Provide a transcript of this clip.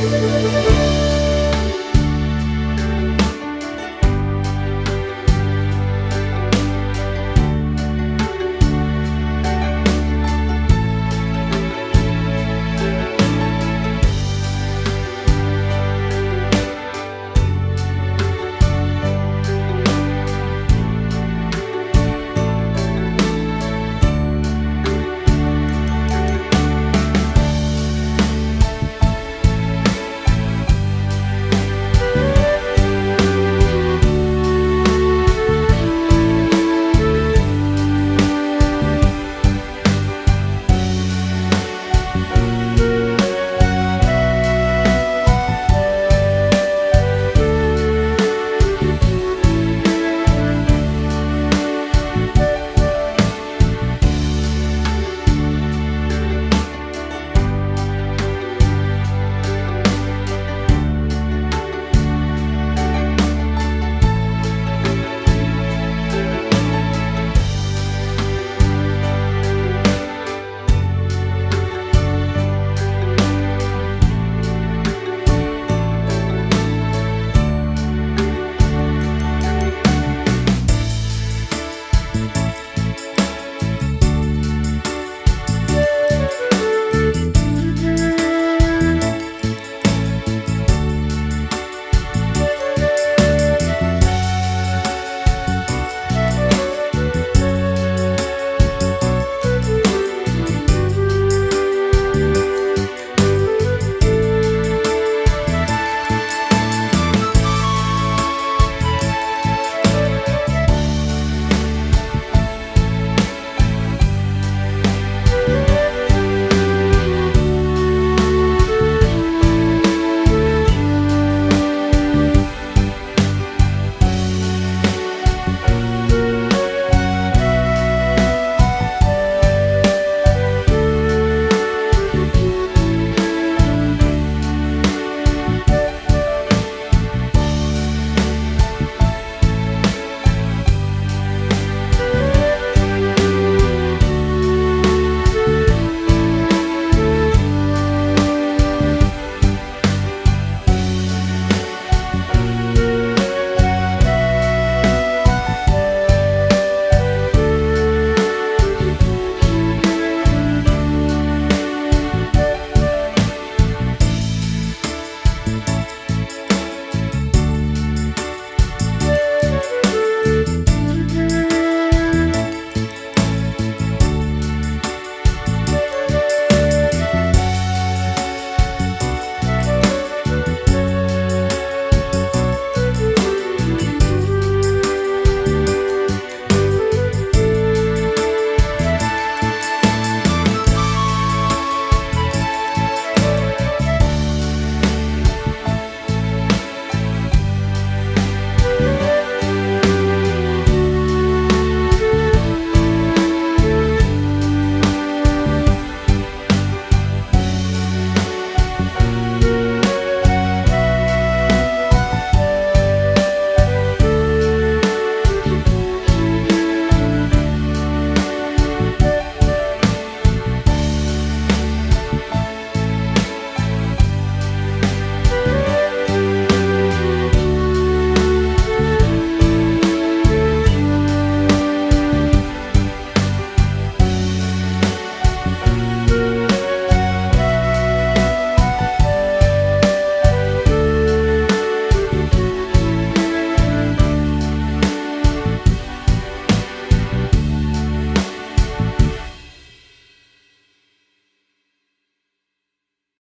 Música